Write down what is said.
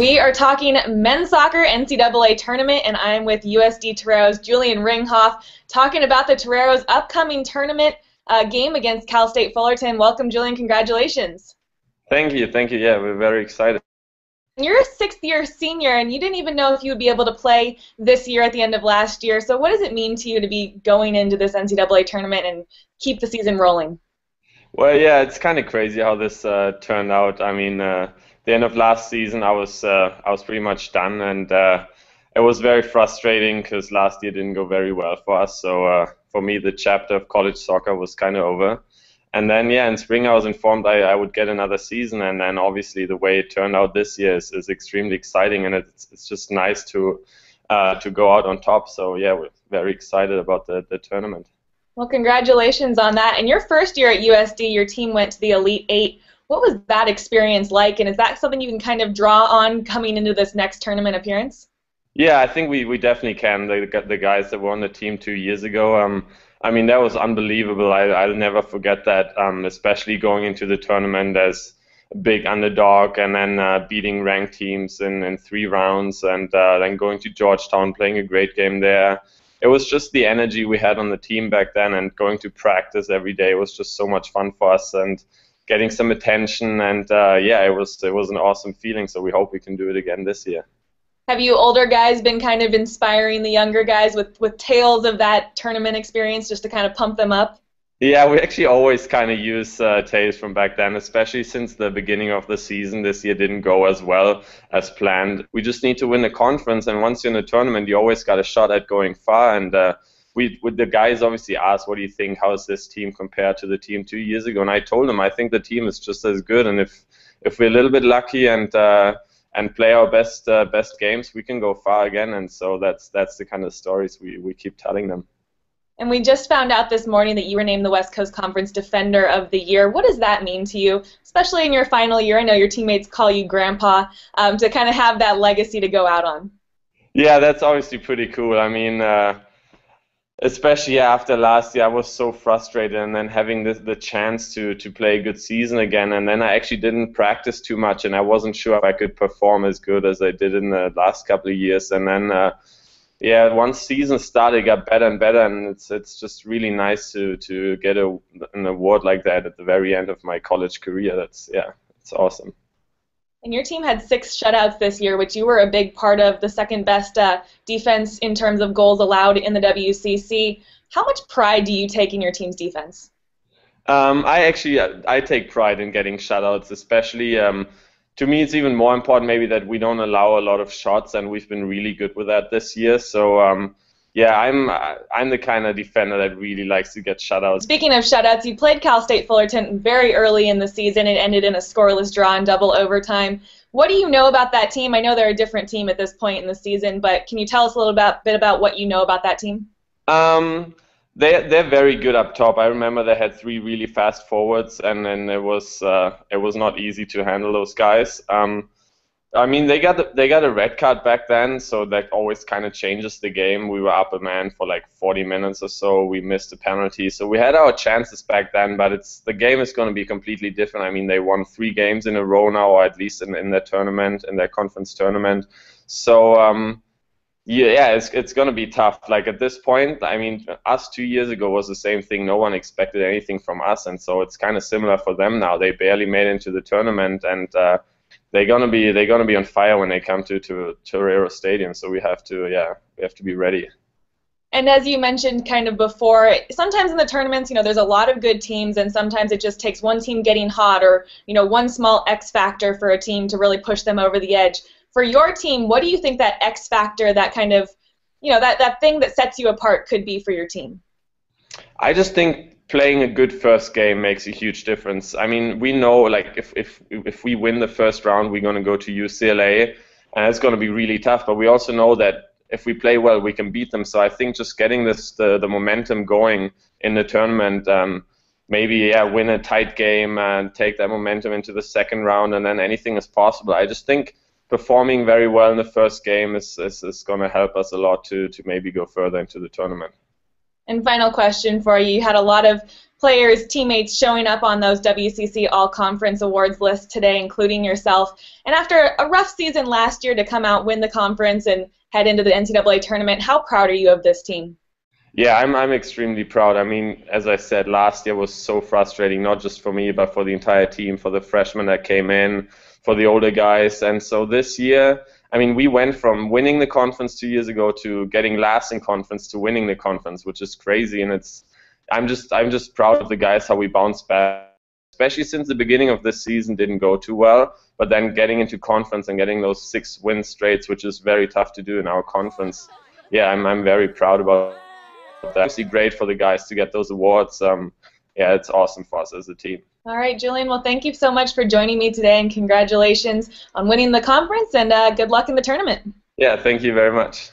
We are talking men's soccer NCAA tournament, and I'm with USD Torero's Julian Ringhof talking about the Torero's upcoming tournament uh, game against Cal State Fullerton. Welcome, Julian. Congratulations. Thank you. Thank you. Yeah, we're very excited. You're a sixth year senior, and you didn't even know if you would be able to play this year at the end of last year. So, what does it mean to you to be going into this NCAA tournament and keep the season rolling? Well, yeah, it's kind of crazy how this uh, turned out. I mean, uh, the end of last season, I was uh, I was pretty much done, and uh, it was very frustrating because last year didn't go very well for us. So uh, for me, the chapter of college soccer was kind of over. And then, yeah, in spring I was informed I, I would get another season, and then obviously the way it turned out this year is, is extremely exciting, and it's, it's just nice to uh, to go out on top. So yeah, we're very excited about the, the tournament. Well, congratulations on that. In your first year at USD, your team went to the Elite Eight. What was that experience like, and is that something you can kind of draw on coming into this next tournament appearance? Yeah, I think we, we definitely can. The, the guys that were on the team two years ago, um, I mean, that was unbelievable. I, I'll never forget that, um, especially going into the tournament as a big underdog and then uh, beating ranked teams in, in three rounds and uh, then going to Georgetown, playing a great game there. It was just the energy we had on the team back then and going to practice every day was just so much fun for us and getting some attention and uh, yeah, it was it was an awesome feeling. So we hope we can do it again this year. Have you older guys been kind of inspiring the younger guys with, with tales of that tournament experience just to kind of pump them up? Yeah, we actually always kind of use uh, tales from back then, especially since the beginning of the season this year didn't go as well as planned. We just need to win the conference, and once you're in a tournament, you always got a shot at going far. And uh, we, with the guys, obviously asked, "What do you think? How is this team compared to the team two years ago?" And I told them, I think the team is just as good, and if if we're a little bit lucky and uh, and play our best uh, best games, we can go far again. And so that's that's the kind of stories we, we keep telling them. And we just found out this morning that you were named the West Coast Conference Defender of the Year. What does that mean to you, especially in your final year? I know your teammates call you Grandpa um, to kind of have that legacy to go out on. Yeah, that's obviously pretty cool. I mean. Uh, especially after last year, I was so frustrated, and then having the, the chance to to play a good season again, and then I actually didn't practice too much, and I wasn't sure if I could perform as good as I did in the last couple of years, and then. Uh, yeah, once season started, it got better and better, and it's it's just really nice to to get a, an award like that at the very end of my college career. That's yeah, it's awesome. And your team had six shutouts this year, which you were a big part of, the second best uh, defense in terms of goals allowed in the WCC. How much pride do you take in your team's defense? Um, I actually I take pride in getting shutouts, especially. Um, to me, it's even more important maybe that we don't allow a lot of shots, and we've been really good with that this year. So um, yeah, I'm I'm the kind of defender that really likes to get shutouts. Speaking of shutouts, you played Cal State Fullerton very early in the season. It ended in a scoreless draw in double overtime. What do you know about that team? I know they're a different team at this point in the season, but can you tell us a little bit, bit about what you know about that team? Um, they they're very good up top. I remember they had three really fast forwards, and then it was uh, it was not easy to handle those guys. Um, I mean, they got the, they got a red card back then, so that always kind of changes the game. We were up a man for like 40 minutes or so. We missed a penalty, so we had our chances back then. But it's the game is going to be completely different. I mean, they won three games in a row now, or at least in, in their tournament, in their conference tournament. So um, yeah, it's it's going to be tough. Like at this point, I mean, us two years ago was the same thing. No one expected anything from us, and so it's kind of similar for them now. They barely made into the tournament, and uh, they're gonna be they're gonna be on fire when they come to to Torero Stadium. So we have to yeah we have to be ready. And as you mentioned kind of before, sometimes in the tournaments, you know, there's a lot of good teams, and sometimes it just takes one team getting hot or you know one small X factor for a team to really push them over the edge. For your team, what do you think that X factor, that kind of you know that that thing that sets you apart, could be for your team? I just think playing a good first game makes a huge difference. I mean, we know like if if if we win the first round, we're going to go to UCLA, and it's going to be really tough. But we also know that if we play well, we can beat them. So I think just getting this the, the momentum going in the tournament, um, maybe yeah, win a tight game and take that momentum into the second round, and then anything is possible. I just think performing very well in the first game is is, is going to help us a lot to to maybe go further into the tournament. And final question for you. You had a lot of players, teammates showing up on those WCC All Conference Awards lists today, including yourself. And after a rough season last year to come out, win the conference, and head into the NCAA tournament, how proud are you of this team? Yeah, I'm I'm extremely proud. I mean, as I said, last year was so frustrating, not just for me, but for the entire team, for the freshmen that came in, for the older guys. And so this year, I mean, we went from winning the conference two years ago to getting last in conference to winning the conference, which is crazy. And it's I'm just I'm just proud of the guys how we bounced back, especially since the beginning of this season didn't go too well. But then getting into conference and getting those six win straights, which is very tough to do in our conference. Yeah, I'm I'm very proud about actually great for the guys to get those awards. Um, yeah, it's awesome for us as a team. All right, Julian. Well, thank you so much for joining me today, and congratulations on winning the conference, and uh, good luck in the tournament. Yeah, thank you very much.